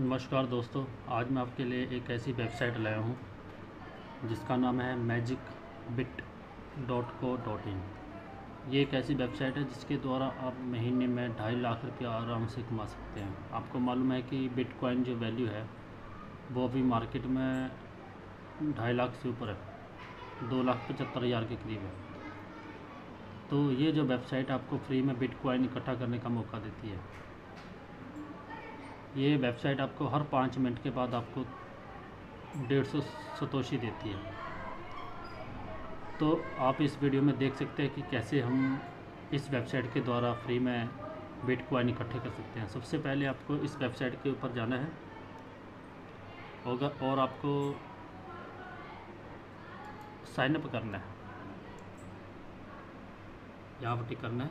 नमस्कार दोस्तों, आज मैं आपके लिए एक ऐसी वेबसाइट लाया हूँ, जिसका नाम है magic bit dot co dot in ये एक ऐसी वेबसाइट है जिसके द्वारा आप महीने में ढाई लाख रुपये आराम से कमा सकते हैं। आपको मालूम है कि बिटकॉइन जो वैल्यू है, वो अभी मार्केट में ढाई लाख से ऊपर है, दो लाख पचहत्तर हज़ार के करीब है। तो ये जो वेबसाइट आपको फ्री में बिटकॉइन इकट्ठा करने का मौका देती है ये वेबसाइट आपको हर पाँच मिनट के बाद आपको डेढ़ सौ सतोशी देती है। तो आप इस वीडियो में देख सकते हैं कि कैसे हम इस वेबसाइट के द्वारा फ्री में बिटकॉइन इकट्ठे कर सकते हैं। सबसे पहले आपको इस वेबसाइट के ऊपर जाना है होगा और आपको साइन अप करना है। यहाँ पर टिक करना है।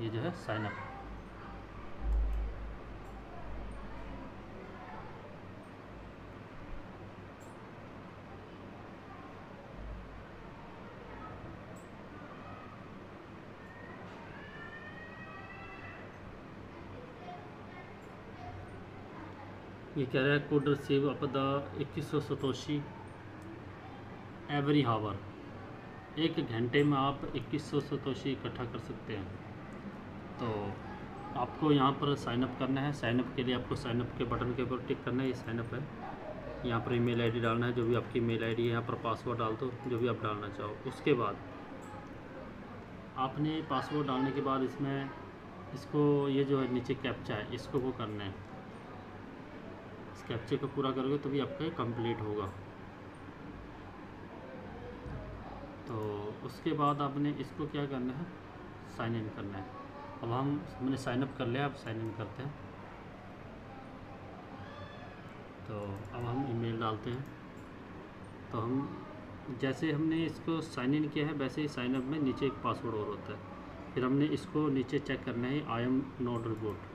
ये जो है साइन अप ये कह रहा है कुड रिसीव अप द इक्कीस सौ सतोशी एवरी हावर एक घंटे में आप इक्कीस सौ सतोशी इकट्ठा कर सकते हैं तो आपको यहाँ पर साइनअप करना है साइनअप के लिए आपको साइनअप के बटन के ऊपर टिक करना है ये साइनअप है यहाँ पर ईमेल आईडी डालना है जो भी आपकी ईमेल आईडी है यहाँ पर पासवर्ड डाल दो जो भी आप डालना चाहो उसके बाद आपने पासवर्ड डालने के बाद इसमें इसको ये जो है नीचे कैप्चा है इसको वो करना है इस कैप्चे को पूरा करोगे तो भी आपका कंप्लीट होगा। तो उसके बाद आपने इसको क्या करना है? साइन इन करना है। अब हम हमने साइन अप कर लिया, अब साइन इन करते हैं। तो अब हम ईमेल डालते हैं। तो हम जैसे हमने इसको साइन इन किया है, वैसे ही साइन अप में नीचे एक पासवर्ड और होता है। फिर हमने इसको नीचे चेक करना है आई एम नॉट रिपोर्ट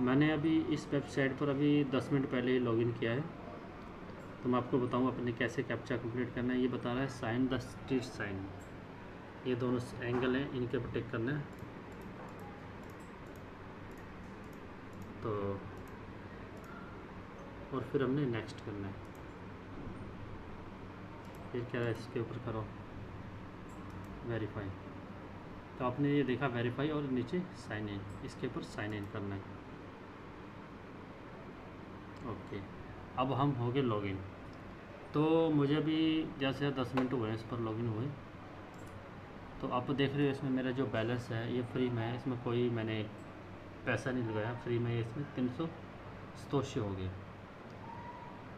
मैंने अभी इस वेबसाइट पर अभी 10 मिनट पहले ही लॉगिन किया है। तो मैं आपको बताऊँ अपने कैसे कैप्चा कंप्लीट करना है। ये बता रहा है, साइन द स्ट्रीट साइन। ये दोनों एंगल हैं, इनके ऊपर टेक करना है। तो और फिर हमने नेक्स्ट करना है। फिर क्या है, इसके ऊपर करो। वेरीफाई तो आपने ये देखा वेरीफाई और नीचे साइन इन इसके ऊपर साइन इन करना है। ओके। अब हम हो गए लॉगिन तो मुझे भी जैसे दस मिनट हुए इस पर लॉगिन हुए। तो आप देख रहे हो इसमें मेरा जो बैलेंस है, ये फ्री में है। इसमें कोई मैंने पैसा नहीं लगाया। फ्री में इसमें तीन सौ सतोशी हो गए।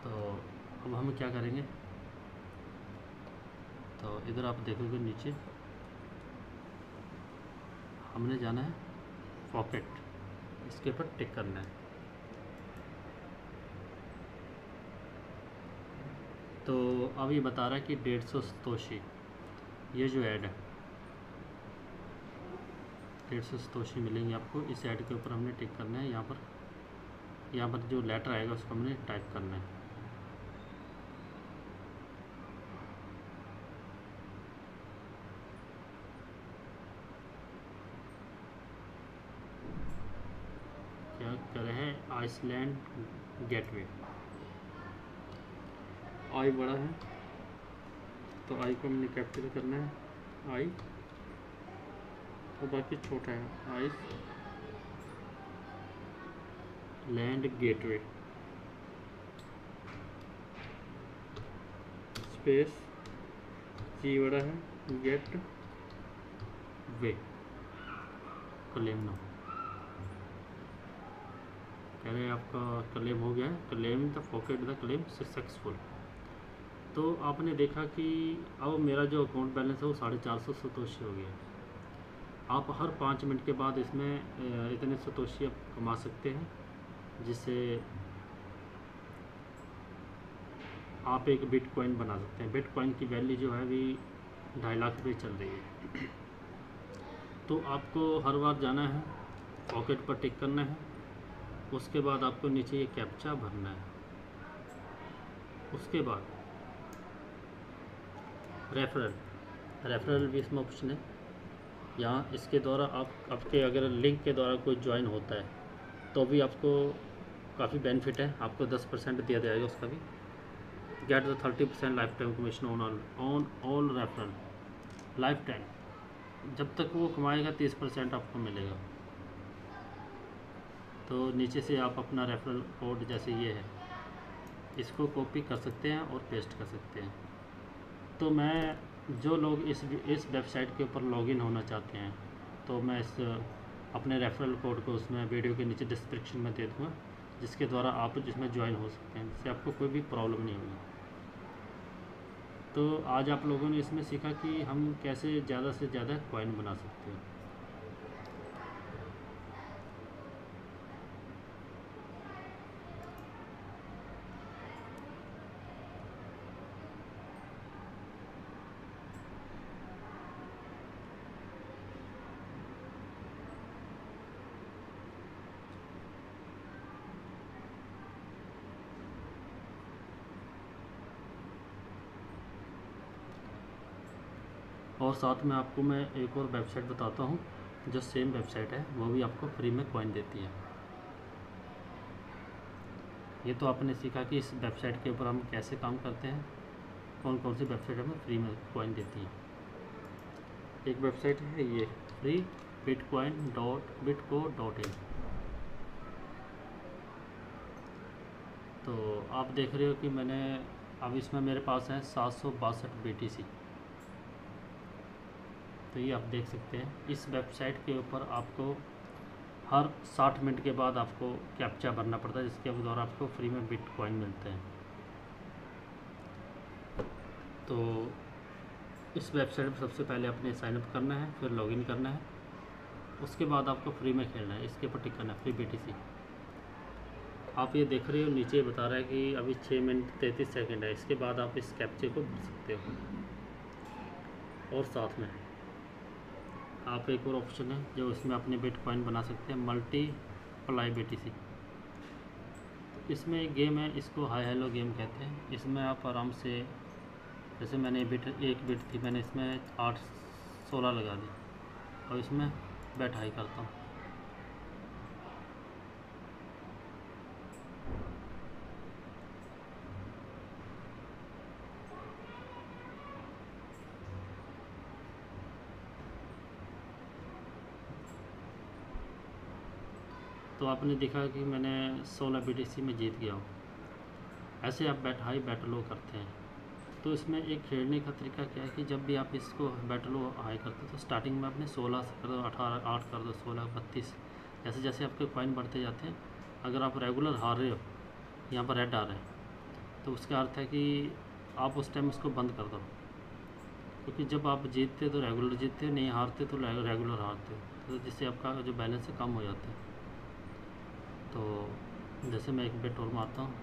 तो अब हम क्या करेंगे? तो इधर आप देखोगे नीचे। हमने जाना है पॉकेट इसके ऊपर टिक करना है। तो अब ये बता रहा है कि डेढ़ सौ सतोशी, ये जो ऐड है, डेढ़ सौ सतोशी मिलेंगे आपको। इस ऐड के ऊपर हमने टिक करना है, यहाँ पर यहाँ पर जो लेटर आएगा उसको हमने टाइप करना है। क्या कर रहे हैं? आइसलैंड गेटवे आई बड़ा है। तो आई को हमने कैप्चर करना है। आई। और बाकी छोटा है। आई। लैंड गेटवे स्पेस जी बड़ा है। गेट वे क्लेम नाउ कह रहे आपका क्लेम हो गया। Claim the pocket the claim successful तो आपने देखा कि अब मेरा जो अकाउंट बैलेंस है वो साढ़े चार सौ सतोशी हो गया आप हर पाँच मिनट के बाद इसमें इतने सतोशी आप कमा सकते हैं, जिससे आप एक बिट कॉइन बना सकते हैं। बिट कॉइन की वैल्यू जो है अभी ढाई लाख रुपये चल रही है। तो आपको हर बार जाना है पॉकेट पर टिक करना है, उसके बाद आपको नीचे ये कैप्चा भरना है। उसके बाद रेफरल रेफरल भी इसमें ऑप्शन है। यहाँ इसके द्वारा आप, आपके अगर लिंक के द्वारा कोई ज्वाइन होता है तो भी आपको काफ़ी बेनिफिट है। आपको दस परसेंट दिया जाएगा उसका भी। Get the thirty percent lifetime commission on all on all referral lifetime जब तक वो कमाएगा, तीस परसेंट आपको मिलेगा। तो नीचे से आप अपना रेफरल कोड जैसे ये है, इसको कॉपी कर सकते हैं और पेस्ट कर सकते हैं। तो मैं, जो लोग इस इस वेबसाइट के ऊपर लॉगिन होना चाहते हैं तो मैं इस, अपने रेफरल कोड को उसमें वीडियो के नीचे डिस्क्रिप्शन में दे दूँगा, जिसके द्वारा आप इसमें ज्वाइन हो सकते हैं, जिससे आपको कोई भी प्रॉब्लम नहीं होगी। तो आज आप लोगों ने इसमें सीखा कि हम कैसे ज़्यादा से ज़्यादा कॉइन बना सकते हैं। और साथ में आपको मैं एक और वेबसाइट बताता हूँ, जो सेम वेबसाइट है, वो भी आपको फ्री में कॉइन देती है। ये तो आपने सीखा कि इस वेबसाइट के ऊपर हम कैसे काम करते हैं कौन कौन सी वेबसाइट हमें फ्री में कॉइन देती है। एक वेबसाइट है ये free bitcoin dot bitco dot in तो आप देख रहे हो कि मैंने, अब इसमें मेरे पास है सात सौ बासठ बी टी सी तो ये आप देख सकते हैं। इस वेबसाइट के ऊपर आपको हर 60 मिनट के बाद आपको कैप्चा भरना पड़ता है, जिसके द्वारा आपको फ्री में बिट कॉइन मिलते हैं। तो इस वेबसाइट पर सबसे पहले आपने साइनअप करना है, फिर लॉगिन करना है। उसके बाद आपको फ्री में खेलना है, इसके ऊपर टिक करना है, फ्री बीटीसी आप ये देख रहे हो, नीचे बता रहा है कि अभी छः मिनट तैंतीस सेकंड है, इसके बाद आप इस कैप्चे को भर सकते हो। और साथ में। आप एक और ऑप्शन है, जो इसमें अपने बेट कॉइन बना सकते हैं मल्टी प्लाई बेटी सी इसमें एक गेम है, इसको हाई हेलो गेम कहते हैं। इसमें आप आराम से, जैसे मैंने बिट एक बिट थी, मैंने इसमें आठ सोलह लगा दी। और इसमें बैट हाई करता हूँ। तो आपने देखा कि मैंने सोलह बी में जीत गया हूँ। ऐसे आप बैट, हाई बैट लो करते हैं। तो इसमें एक खेलने का तरीका क्या है कि जब भी आप इसको बैट लो हाई करते हो तो स्टार्टिंग में अपने सोलह कर दो, अठारह, आठ कर दो, सोलह, बत्तीस। जैसे जैसे आपके कॉइन बढ़ते जाते हैं, अगर आप रेगुलर हार रहे हो, यहाँ पर रेड आ रहे हैं तो उसका अर्थ है कि आप उस टाइम इसको बंद कर दो। क्योंकि जब आप जीतते हो तो रेगुलर जीतते हो, नहीं हारते तो रेगुलर हारते हो तो जिससे आपका जो बैलेंस है कम हो जाता है। तो जैसे मैं एक बेट और मारता हूँ।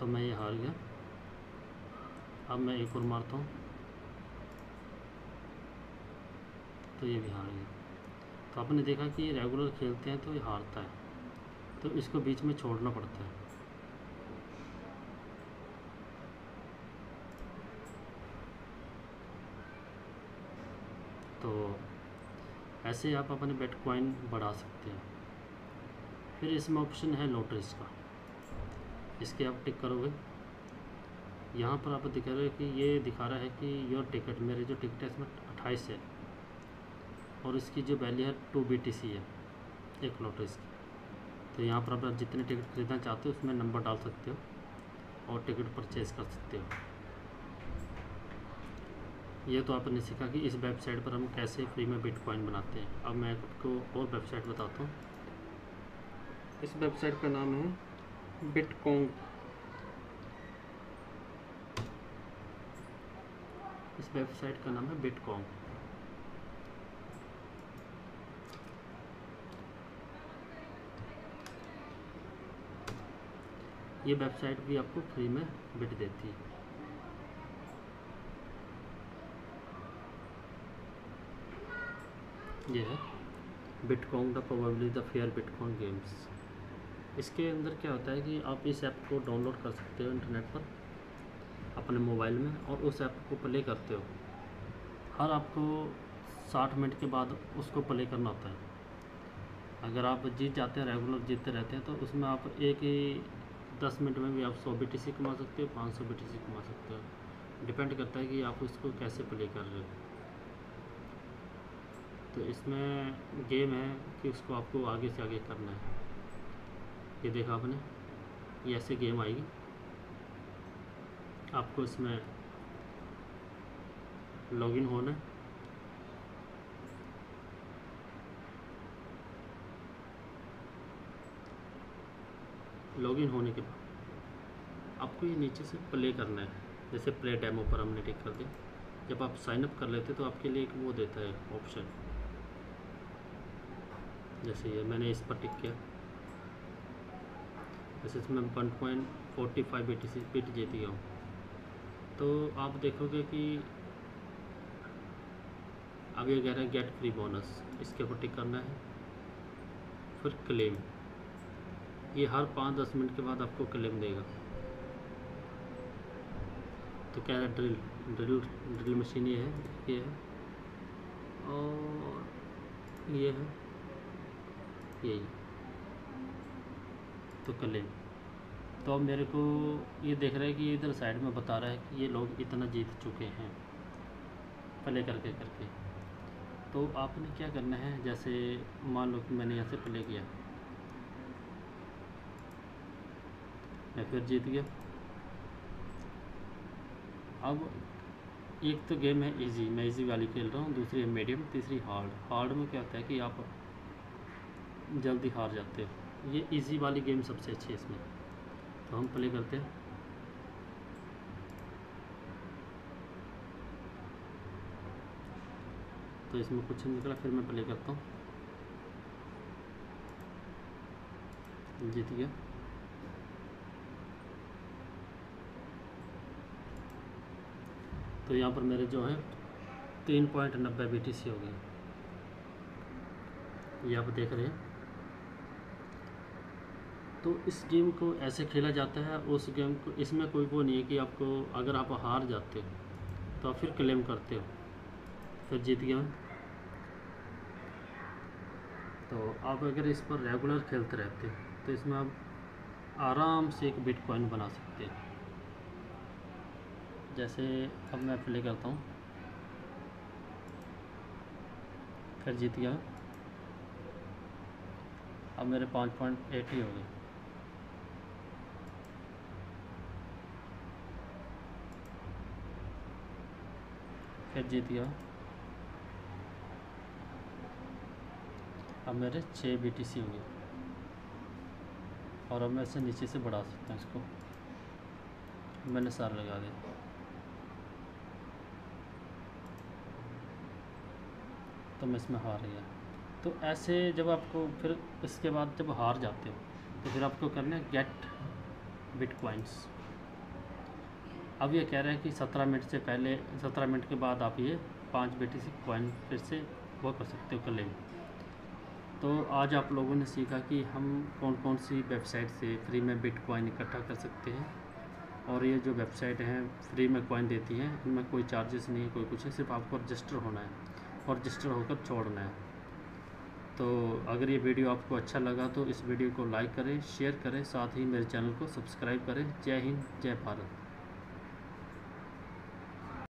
तो मैं ये हार गया। अब मैं एक और मारता हूँ। तो ये भी हार गया। तो आपने देखा कि ये रेगुलर खेलते हैं तो ये हारता है। तो इसको बीच में छोड़ना पड़ता है। तो ऐसे आप अपने बेट कॉइन बढ़ा सकते हैं। फिर इसमें ऑप्शन है लोटरीज का। इसके आप टिक करोगे। यहाँ पर आप दिखा रहे कि ये दिखा रहा है कि योर टिकट मेरे जो टिकट है इसमें अट्ठाईस है और इसकी जो वैल्यू है टू बी टी सी है, एक लोटरीज की। तो यहाँ पर आप जितने टिकट खरीदना चाहते हो, उसमें नंबर डाल सकते हो और टिकट परचेज कर सकते हो। ये तो आपने सीखा कि इस वेबसाइट पर हम कैसे फ्री में बिटकॉइन बनाते हैं। अब मैं आपको और वेबसाइट बताता हूँ। इस वेबसाइट का नाम है बिटकॉन इस वेबसाइट का नाम है बिटकॉन ये वेबसाइट भी आपको फ्री में बिट देती। है ये है bitcoin the probably the fair bitcoin games इसके अंदर क्या होता है कि आप इस ऐप को डाउनलोड कर सकते हो इंटरनेट पर, अपने मोबाइल में और उस ऐप को प्ले करते हो। हर आपको साठ मिनट के बाद उसको प्ले करना होता है। अगर आप जीत जाते हैं रेगुलर जीतते रहते हैं तो उसमें आप एक ही दस मिनट में भी आप सौ बी कमा सकते हो, पाँच सौ बी कमा सकते हो। डिपेंड करता है कि आप इसको कैसे प्ले कर रहे हो। तो इसमें गेम है कि उसको आपको आगे से आगे करना है। ये देखा आपने, ये ऐसे गेम आएगी। आपको इसमें लॉगिन होना है। लॉगिन होने के बाद आपको ये नीचे से प्ले करना है। जैसे प्ले डेमो पर हमने टिक कर दिया। जब आप साइन अप कर लेते तो आपके लिए एक वो देता है ऑप्शन जैसे ये मैंने इस पर टिक किया। जैसे इसमें one point forty five B T C bit जीत गया हूँ। तो आप देखोगे कि अब ये कह रहे हैं गेट फ्री बोनस इसके ऊपर टिक करना है। फिर क्लेम ये हर पाँच दस मिनट के बाद आपको क्लेम देगा। तो क्या है, ड्रिल ड्रिल ड्रिल मशीन ये है ये है, और ये है, यही। तो क्लेम। तो अब मेरे को ये देख रहा है कि इधर साइड में बता रहा है कि ये लोग इतना जीत चुके हैं, प्ले करके करके। तो आपने क्या करना है, जैसे मान लो कि मैंने यहाँ से प्ले किया। मैं फिर जीत गया। अब एक तो गेम है इजी मैं इजी वाली खेल रहा हूँ, दूसरी है मीडियम तीसरी हार्ड हार्ड में क्या होता है कि आप जल्दी हार जाते हो। ये इजी वाली गेम सबसे अच्छी है इसमें। तो हम प्ले करते हैं। तो इसमें कुछ नहीं निकला, फिर मैं प्ले करता हूँ। जीत गया। तो यहाँ पर मेरे जो हैं, तीन पॉइंट नब्बे बी टी सी हो गए। ये आप देख रहे हैं। तो इस गेम को ऐसे खेला जाता है, उस गेम को, इसमें कोई वो नहीं है कि आपको, अगर आप हार जाते हो तो आप फिर क्लेम करते हो, फिर जीत गया तो आप अगर इस पर रेगुलर खेलते रहते तो इसमें आप आराम से एक बिट कॉइन बना सकते हैं। जैसे अब मैं प्ले करता हूँ। फिर जीत गया। अब मेरे पाँच पॉइंट एट ही हो गए। फिर जीत गया। अब मेरे छः बी टी सी हो गए। और अब मैं इसे नीचे से बढ़ा सकता हूँ इसको। मैंने सार लगा दिया तो मैं इसमें हार गया तो ऐसे जब आपको फिर इसके बाद जब हार जाते हो तो फिर आपको करना है? गेट बिट कॉइंस अब ये कह रहे हैं कि सत्रह मिनट से पहले, सत्रह मिनट के बाद आप ये पाँच बेटी से कॉइन फिर से वो कर सकते हो क्लेम तो आज आप लोगों ने सीखा कि हम कौन कौन सी वेबसाइट से फ्री में बिट कॉइन इकट्ठा कर सकते हैं। और ये जो वेबसाइट हैं फ्री में कॉइन देती हैं, इनमें कोई चार्जेस नहीं, कोई कुछ है सिर्फ़ आपको रजिस्टर होना है। और रजिस्टर होकर छोड़ना है। तो अगर ये वीडियो आपको अच्छा लगा तो इस वीडियो को लाइक करें, शेयर करें, साथ ही मेरे चैनल को सब्सक्राइब करें। जय हिंद, जय भारत।